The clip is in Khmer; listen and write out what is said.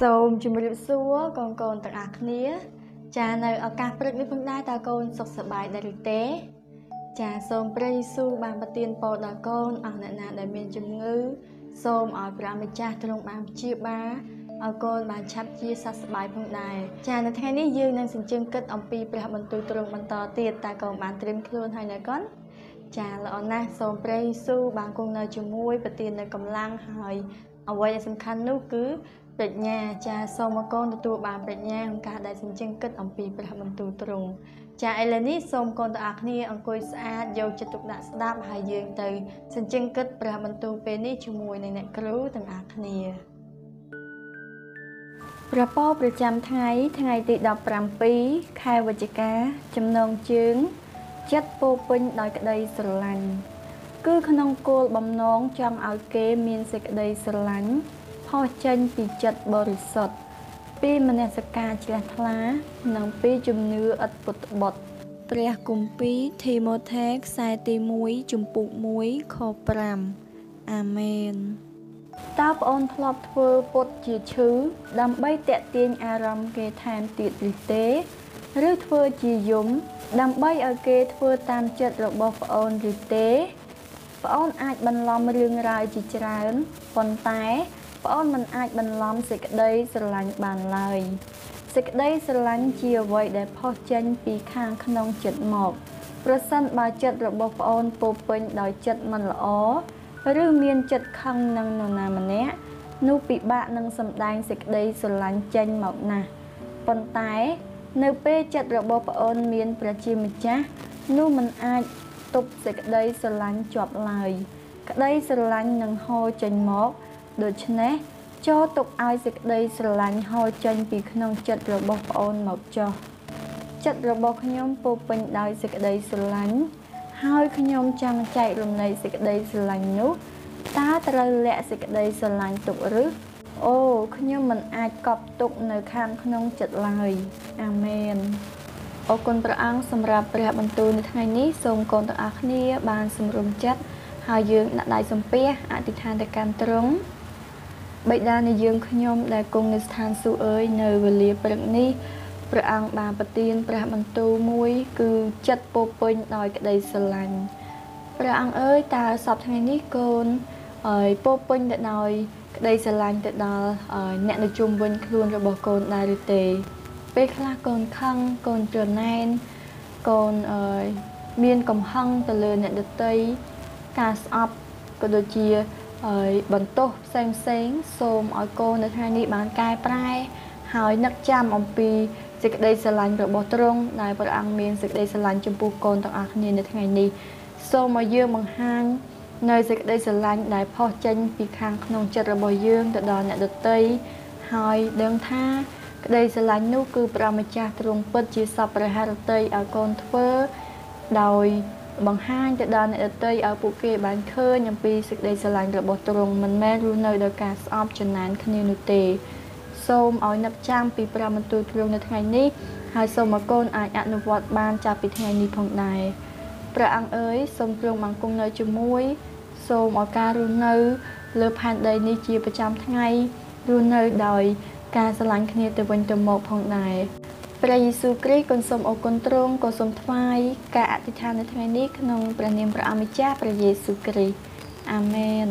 សូមជម្រាបសួរកូនកូនទាំងអស់គ្នា ចានៅឱកាសព្រឹកនេះផងដែរតើកូនសុខសប្បាយដែរឬទេ ចាសូមព្រះយេស៊ូវបានប្រទានពរដល់កូនអស់អ្នកណាដែលមានជំងឺសូមឲ្យព្រះម្ចាស់ទ្រង់បានព្យាបាលឲ្យកូនបានឆាប់ជាសះស្បើយផងដែរចានៅថ្ងៃនេះយើងនឹងសញ្ជឹងគិតអំពីព្រះបន្ទូលទ្រង់បន្តទៀតតើកូនបានត្រៀមខ្លួនហើយនៅកូនចាល្អណាស់សូមព្រះយេស៊ូវបានគង់នៅជាមួយប្រទាននៅកម្លាំងហើយអ្វីដែលសំខាន់នោះគឺ ប្រាជ្ញាចាសូមអកូនទទួលបានប្រាជ្ញាក្នុងការដែលសញ្ជឹងគិតអំពីព្រះបន្ទូលទ្រង់ចាឥឡូវនេះសូមកូនទាំងអស់គ្នាអង្គុយស្អាតយកចិត្តទុកដាក់ស្ដាប់ហើយយើងទៅសញ្ជឹងគិតព្រះបន្ទូលពេលនេះជាមួយនឹងអ្នកគ្រូទាំងអស់គ្នាព្រះពរប្រចាំថ្ងៃថ្ងៃទី17ខែវិច្ឆិកាចំណងជើងចិត្តពោពេញដោយក្តីស្រឡាញ់គឺក្នុងគោលបំណងចង់ឲ្យគេមានសេចក្តីស្រឡាញ់ ផុសចេញពីចិត្តបរិសុទ្ធពីមនសិការជ្រះថ្លា និងពីជំនឿឥតពុតបុត្រព្រះគម្ពីរធីម៉ូថេខ្សែទី1ជំពូក1ខ5អាមែនតើប្អូនធ្លាប់ធ្វើពុតជាឈឺដើម្បីតេទៀងអារម្មណ៍គេថែមទៀតឬទេឬធ្វើជាយំ ដើម្បីឲ្យគេធ្វើតាមចិត្តរបស់ប្អូនឬទេប្អូនអាចបន្លំរឿងរ៉ាវជាច្រើនប៉ុន្តែ ប្អូនមិនអាចបន្លំសេចក្តីស្រឡាញ់បានឡើយសេចក្តីស្រឡាញ់ជាអ្វីដែលផុសចេញពីខាងក្នុងចិត្តមកប្រសិនបើចិត្តរបស់ប្អូនពោពេញដោយចិត្តមិនល្អឬមានចិត្តខឹងនឹងនរណាម្នាក់នោះពិបាកនឹងសម្ដែងសេចក្តីស្រឡាញ់ចេញមកណាស់ប៉ុន្តែ នៅពេលចិត្តរបស់ប្អូនមានព្រះជាម្ចាស់នោះមិនអាចទប់សេចក្តីស្រឡាញ់ជាប់ឡើយ ក្តីស្រឡាញ់នឹងហូរចេញមក ដូច្នេះចូលទុកឲ្យសេចក្តីស្រឡាញ់ហូរចេញពីក្នុងចិត្តរបស់ប្អូនមកចុះចិត្តរបស់ខ្ញុំពោពេញដោយសេចក្តីស្រឡាញ់ហើយខ្ញុំចង់ចែករំលែកសេចក្តីស្រឡាញ់នោះតើត្រូវលាក់សេចក្តីស្រឡាញ់ទុកឬអូខ្ញុំមិនអាចកប់ទុកនៅខាងក្នុងចិត្តឡើយអាមែនអរគុណព្រះអង្គសម្រាប់ព្រះបន្ទូលនៅថ្ងៃនេះសូមកូនទាំងអស់គ្នាបានសម្រុំចិត្តហើយយើងដាក់ដៃសំពះអធិដ្ឋានទៅកាន់ទ្រង់ បិតានៃយើងខ្ញុំដែលគង់នៅស្ថានសួគ៌អើយនៅវេលាព្រឹកនេះព្រះអង្គបានប្រទានព្រះបន្ទូលមួយ គឺចិត្តពោពេញដោយក្តីស្រឡាញ់ព្រះអង្គអើយតើសពថ្ងៃនេះកូនអើយពោពេញទៅដោយក្តីស្រឡាញ់ទៅដល់អ្នកនៅជុំវិញខ្លួនរបស់កូនដែរឬទេ ពេលខ្លះកូនខឹងកូនច្រណែនកូនអើយមានកំហឹងទៅលើអ្នកដទៃការស្អប់ក៏ដូចជា ហើយបន្ទោសផ្សេងផ្សេងសូមឲ្យកូននៅថ្ងៃនេះបានកែប្រែ ហើយនឹកចាំអំពីសេចក្តីស្រឡាញ់របស់ទ្រង់ដែលព្រះអង្គមានសេចក្តីស្រឡាញ់ចំពោះកូនទាំងអស់គ្នានៅថ្ងៃនេះសូមឲ្យយើងបង្ហាញនៅសេចក្តីស្រឡាញ់ដែលផុសចេញពីខាងក្នុងចិត្តរបស់យើងទៅដល់អ្នកដទៃហើយដឹងថាក្តីស្រឡាញ់នោះគឺព្រះម្ចាស់ទ្រង់ពិតជាសពព្រះハរតីឲ្យកូនធ្វើដោយ បង្ហាញទៅដល់អ្នកដទៃឲ្យពួកគេបានឃើញអំពីសេចក្តីស្រឡាញ់របស់ទ្រង់មិនមែនរស់នៅដោយការស្អប់ចំណានគ្នានោះទេ សូមឲ្យនឹកចាំពីព្រះបន្ទូលទ្រង់នៅថ្ងៃនេះហើយសូមឲ្យកូនអាចអនុវត្តបានចាប់ពីថ្ងៃនេះផងដែរព្រះអង្គអើយសូមទ្រង់បានគង់នៅជាមួយ សូមឲ្យការរស់នៅ លើផែនដីនេះជាប្រចាំថ្ងៃរស់នៅដោយការស្រឡាញ់គ្នាទៅវិញទៅមកផងដែរ ព្រះយេស៊ូវគ្រីស្ទគុណសូមអរគុណទ្រង់ក៏សូមថ្វាយការអធិដ្ឋាននៅថ្ងៃនេះក្នុងព្រះនាមព្រះអម្ចាស់ព្រះយេស៊ូវគ្រីស្ទអាមែន